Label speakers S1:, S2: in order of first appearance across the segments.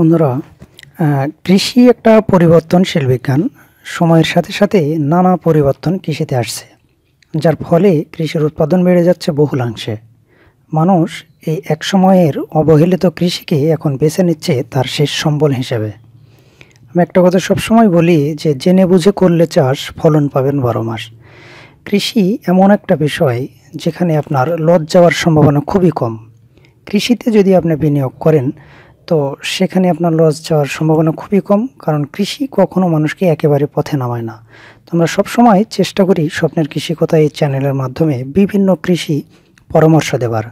S1: বন্ধুরা কৃষি একটা পরিবর্তনশীল বিজ্ঞান। সময়ের সাথে সাথে নানা পরিবর্তন কৃষিতে আসছে, যার ফলে কৃষির উৎপাদন বেড়ে যাচ্ছে বহুলাংশে। মানুষ এই এক সময়ের অবহেলিত কৃষিকে এখন বেছে নিচ্ছে তার শেষ সম্বল হিসেবে। আমি একটা কথা সবসময় বলি যে, জেনে বুঝে করলে চাষ ফলন পাবেন বারো মাস। কৃষি এমন একটা বিষয় যেখানে আপনার লস যাওয়ার সম্ভাবনা খুবই কম। কৃষিতে যদি আপনি বিনিয়োগ করেন তো সেখানে আপনার লস যাওয়ার সম্ভাবনা খুবই কম, কারণ কৃষি কখনো মানুষকে একেবারে পথে নামায় না। তো আমরা সবসময় চেষ্টা করি স্বপ্নের কৃষি কথা এই চ্যানেলের মাধ্যমে বিভিন্ন কৃষি পরামর্শ দেবার।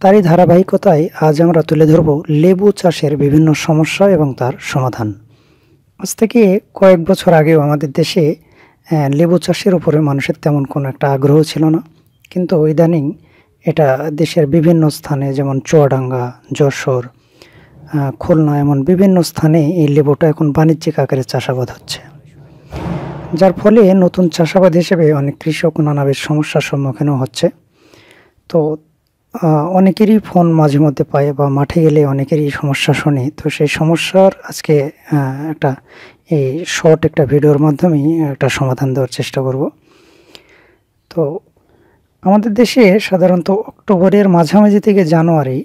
S1: তারই ধারাবাহিকতায় আজ আমরা তুলে ধরব লেবু চাষের বিভিন্ন সমস্যা এবং তার সমাধান। আজ থেকে কয়েক বছর আগেও আমাদের দেশে লেবু চাষের উপরে মানুষের তেমন কোনো একটা আগ্রহ ছিল না। কিন্তু ইদানিং এটা দেশের বিভিন্ন স্থানে যেমন চুয়াডাঙ্গা, যশোর খুলনা এমন বিভিন্ন স্থানে এই লেবুটা এখন বাণিজ্যিক আকারে চাষাবাদ হচ্ছে। যার ফলে নতুন চাষাবাদ হিসেবে অনেক কৃষক নানাবিধ সমস্যার সম্মুখীনও হচ্ছে। তো অনেকেরই ফোন মাঝে মধ্যে পায় বা মাঠে গেলে অনেকেরই সমস্যা শুনি। তো সেই সমস্যার আজকে একটা এই শর্ট একটা ভিডিওর মাধ্যমেই একটা সমাধান দেওয়ার চেষ্টা করব। তো, আমাদের দেশে সাধারণত অক্টোবরের মাঝামাঝি থেকে জানুয়ারি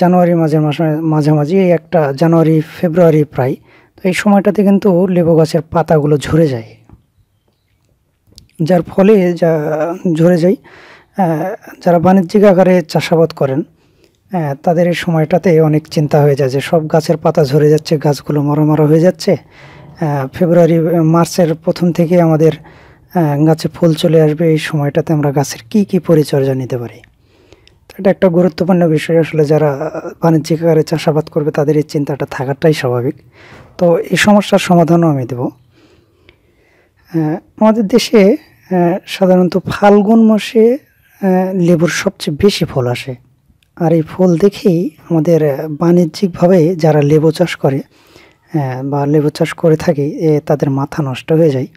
S1: জানুয়ারি মাঝে মাসে, মাঝামাঝি এই একটা জানুয়ারি, ফেব্রুয়ারি প্রায়, তো এই সময়টাতে কিন্তু লেবু গাছের পাতাগুলো ঝরে যায়। যার ফলে যা ঝরে যায় যারা বাণিজ্যিক আকারে চাষাবাদ করেন তাদের এই সময়টাতে অনেক চিন্তা হয়ে যায় যে সব গাছের পাতা ঝরে যাচ্ছে, গাছগুলো মরা হয়ে যাচ্ছে। ফেব্রুয়ারি, মার্চের প্রথম থেকে আমাদের গাছে ফুল চলে আসবে, এই সময়টাতে আমরা গাছের কি কি পরিচর্যা নিতে পারি? এটা একটা গুরুত্বপূর্ণ বিষয় আসলে যারা বাণিজ্যিক আকারে চাষাবাদ করবে, তাদের এই চিন্তাটা থাকাটাই স্বাভাবিক। তো এই সমস্যার সমাধানও আমি দেবো। আমাদের দেশে সাধারণত ফাল্গুন মাসে লেবুর সবচেয়ে বেশি ফল আসে। আর এই ফুল দেখেই আমাদের বাণিজ্যিকভাবে যারা লেবু চাষ করে বা লেবু চাষ করে থাকে তাদের মাথা নষ্ট হয়ে যায়।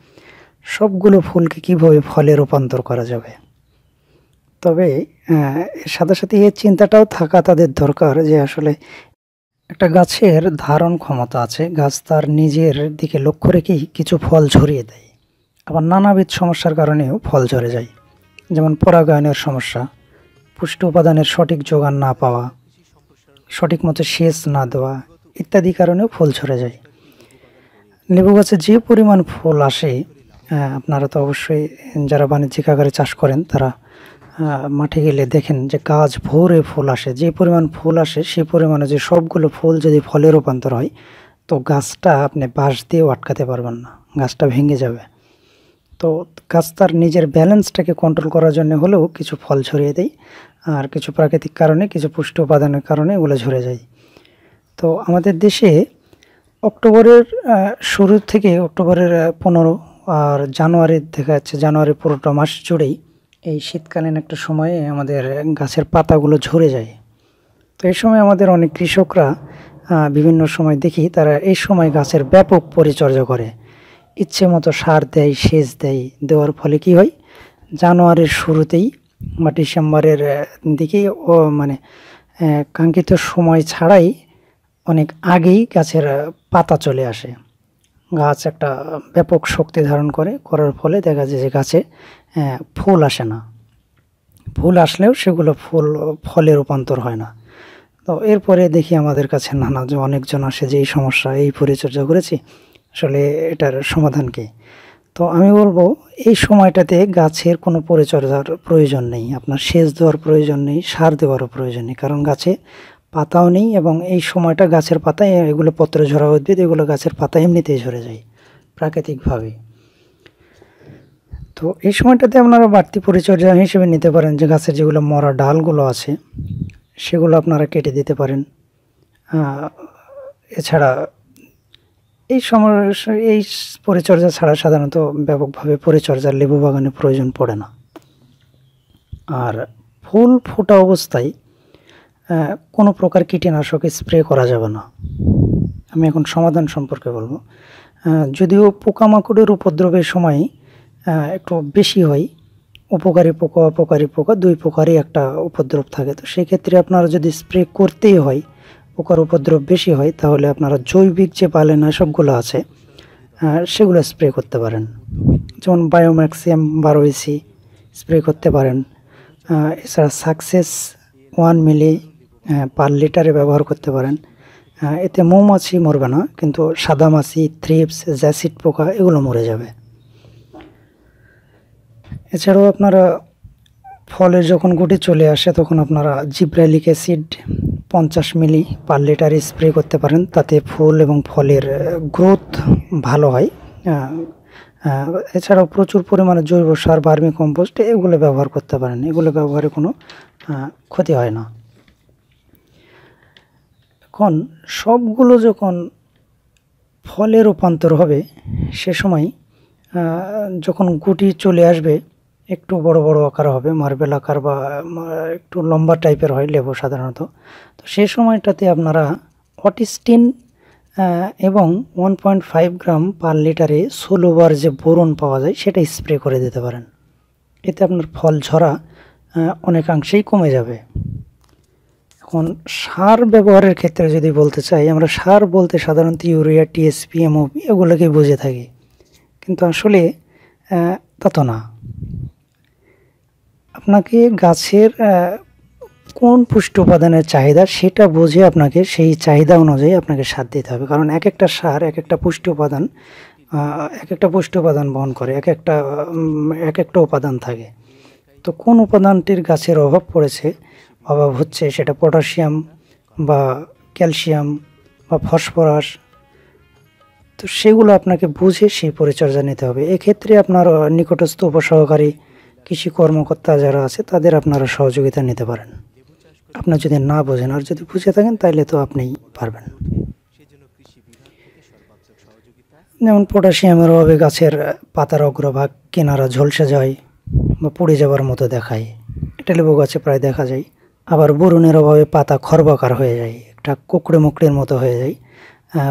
S1: সবগুলো ফুলকে কীভাবে ফলে রূপান্তর করা যাবে? তবে সাথে সাথে এই চিন্তাটাও থাকা তাদের দরকার যে আসলে একটা গাছের ধারণ ক্ষমতা আছে, গাছ তার নিজের দিকে লক্ষ্য রেখেই কিছু ফল ঝরিয়ে দেয়। আবার নানাবিধ সমস্যার কারণেও ফল ঝরে যায়। যেমন পরাগায়নের সমস্যা, পুষ্টি উপাদানের সঠিক যোগান না পাওয়া, সঠিক মতো সেচ না দেওয়া ইত্যাদি কারণেও ফল ঝরে যায়। লেবু গাছে যে পরিমাণ ফুল আসে আপনারা তো অবশ্যই যারা বাণিজ্যিক আকারে চাষ করেন তারা মাঠে গেলে দেখেন যে গাছ ভোরে ফুল আসে, যে পরিমাণ ফুল আসে সে পরিমাণে যে সবগুলো ফুল যদি ফলে রূপান্তর হয়, তো গাছটা আপনি বাঁশ দিয়েও আটকাতে পারবেন না, গাছটা ভেঙে যাবে। তো গাছ তার নিজের ব্যালেন্সটাকে কন্ট্রোল করার জন্য হলেও কিছু ফল ছড়িয়ে দেয় আর কিছু প্রাকৃতিক কারণে, কিছু পুষ্টি উপাদানের কারণে এগুলো ঝরে যায়। তো আমাদের দেশে অক্টোবরের শুরু থেকে অক্টোবরের পনেরো আর জানুয়ারির, দেখা যাচ্ছে জানুয়ারি পুরোটা মাস জুড়েই এই শীতকালীন একটা সময়ে আমাদের গাছের পাতাগুলো ঝরে যায়। তো এই সময় আমাদের অনেক কৃষকরা বিভিন্ন সময় দেখি তারা এই সময় গাছের ব্যাপক পরিচর্যা করে। ইচ্ছে মতো সার দেয়, সেচ দেয়, দেওয়ার ফলে কি হয়? জানুয়ারির শুরুতেই বা ডিসেম্বরের দিকেই ও মানে কাঙ্ক্ষিত সময় ছাড়াই অনেক আগেই গাছের পাতা চলে আসে। গাছ একটা ব্যাপক শক্তি ধারণ করে, করার ফলে দেখা যায় যে গাছে ফুল আসে না। ফুল আসলেও সেগুলো ফুল, ফলে রূপান্তর হয় না। তো এরপরে দেখি আমাদের কাছে নানা যে অনেকজন আসে যে, এই সমস্যা, এই পরিচর্যা করেছি, আসলে এটার সমাধান কী? তো আমি বলব, এই সময়টাতে গাছের কোনো পরিচর্যার প্রয়োজন নেই। আপনার সেচ দেওয়ার প্রয়োজন নেই, সার দেওয়ারও প্রয়োজন নেই। কারণ গাছে পাতাও নেই এবং এই সময়টা গাছের পাতায় এগুলো পত্র ঝরা উদ্ভিদ, এগুলো গাছের পাতা এমনিতেই ঝরে যায় প্রাকৃতিকভাবে। তো এই সময়টাতে আপনারা বাড়তি পরিচর্যা হিসেবে নিতে পারেন যে গাছের যেগুলো মরা ডালগুলো আছে, সেগুলো আপনারা কেটে দিতে পারেন। এছাড়া এই সমস্যা এই পরিচর্যা ছাড়া সাধারণত ব্যাপকভাবে পরিচর্যার লেবু বাগানে প্রয়োজন পড়ে না। আর ফুল ফোটা অবস্থায় কোনো প্রকার কীটনাশক স্প্রে করা যাবে না। আমি এখন সমাধান সম্পর্কে বলব। যদিও পোকামাকড়ের উপদ্রবের সময় একটু বেশি হয়, উপকারী পোকা, অপকারী পোকা, দুই প্রকারই একটা উপদ্রব থাকে। তো সেক্ষেত্রে আপনারা যদি স্প্রে করতেই হয়, পোকার উপদ্রব বেশি হয়, তাহলে আপনারা জৈবিক যে পালেনাশকগুলো আছে সেগুলো স্প্রে করতে পারেন। যেমন বায়োম্যাক্সিয়াম বারো ইসি স্প্রে করতে পারেন। এছাড়া সাকসেস ওয়ান মিলি পার লিটারে ব্যবহার করতে পারেন। এতে মৌমাছি মরবে না, কিন্তু সাদা মাছি থ্রিপস জ্যাসিড পোকা এগুলো মরে যাবে। এছাড়াও আপনারা ফলের যখন গুটি চলে আসে, তখন আপনারা জিব্রাইলিক অ্যাসিড পঞ্চাশ মিলি পার লিটার স্প্রে করতে পারেন। তাতে ফুল এবং ফলের গ্রোথ ভালো হয়। এছাড়াও প্রচুর পরিমাণে জৈব সার, বার্মি কম্পোস্ট এগুলো ব্যবহার করতে পারেন। এগুলো ব্যবহারে কোনো ক্ষতি হয় না। এখন সবগুলো যখন ফলে রূপান্তর হবে, সে সময় যখন গুটি চলে আসবে, একটু বড় বড় আকার হবে মার্বেল আকার বা একটু লম্বা টাইপের হয় লেবু সাধারণত। তো সে সময়টাতে আপনারা অটিস্টিন এবং one point five gram per লিটারে ষোলো বার যে বোরন পাওয়া যায়, সেটা স্প্রে করে দিতে পারেন। এতে আপনার ফল ঝরা অনেকাংশেই কমে যাবে। এখন সার ব্যবহারের ক্ষেত্রে যদি বলতে চাই আমরা সার বলতে সাধারণত ইউরিয়া টিএসপি এমওপি এগুলোকে বুঝে থাকি। কিন্তু আসলে আহ, তা তো না। আপনাকে গাছের কোন পুষ্টি উপাদানের চাহিদা সেটা বুঝে আপনাকে সেই চাহিদা অনুযায়ী আপনাকে সার দিতে হবে। কারণ এক একটা সার এক একটা পুষ্টি উপাদান এক একটা পুষ্টি উপাদান বহন করে এক একটা এক একটা উপাদান থাকে। তো কোন উপাদানটির গাছের অভাব পড়েছে অভাব হচ্ছে, সেটা পটাশিয়াম বা ক্যালসিয়াম বা ফসফরাস। তো সেগুলো আপনাকে বুঝে সেই পরিচর্যা নিতে হবে। এক্ষেত্রে আপনার নিকটস্থ উপসহকারী কৃষি কর্মকর্তা যারা আছে, তাদের আপনারা সহযোগিতা নিতে পারেন। আপনার যদি না বোঝেন আর যদি বুঝে থাকেন তাহলে তো আপনিই পারবেন। যেমন পটাশিয়ামের অভাবে গাছের পাতার অগ্রভাগ, কেনারা ঝলসে যায় বা পুড়ে যাবার মতো দেখায়। এটা লেবু গাছে প্রায় দেখা যায়। আবার বরুণের অভাবে পাতা খর্বাকার হয়ে যায়, একটা কুকড়ে মুকড়ের মতো হয়ে যায়,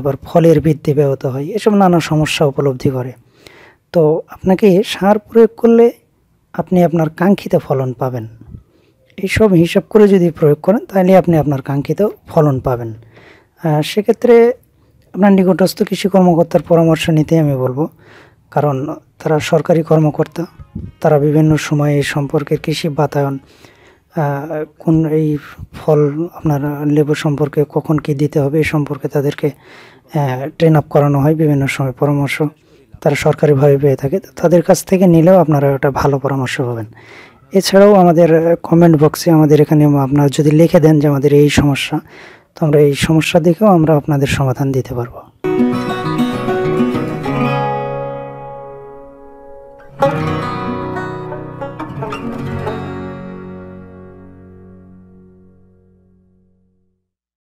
S1: আবার ফলের বৃদ্ধি ব্যাহত হয়, এসব নানা সমস্যা উপলব্ধি করে। তো আপনাকে সার প্রয়োগ করলে আপনি আপনার কাঙ্ক্ষিত ফলন পাবেন। এইসব হিসাব করে যদি প্রয়োগ করেন, তাহলে আপনি আপনার কাঙ্ক্ষিত ফলন পাবেন। সেক্ষেত্রে আপনার নিকটস্থ কৃষি কর্মকর্তার পরামর্শ নিতে আমি বলব, কারণ তারা সরকারি কর্মকর্তা, তারা বিভিন্ন সময়ে এই সম্পর্কে কৃষি বাতায়ন কোন এই ফল আপনার লেবু সম্পর্কে কখন কি দিতে হবে এই সম্পর্কে তাদেরকে ট্রেন আপ করানো হয় বিভিন্ন সময় পরামর্শ। তারা সরকারিভাবে পেয়ে থাকে। তাদের কাছ থেকে নিলেও আপনারা একটা ভালো পরামর্শ পাবেন। এছাড়াও আমাদের কমেন্ট বক্সে আমাদের এখানে আপনারা যদি লিখে দেন যে আমাদের এই সমস্যা, তো আমরা এই সমস্যা দেখেও আমরা আপনাদের সমাধান দিতে পারব।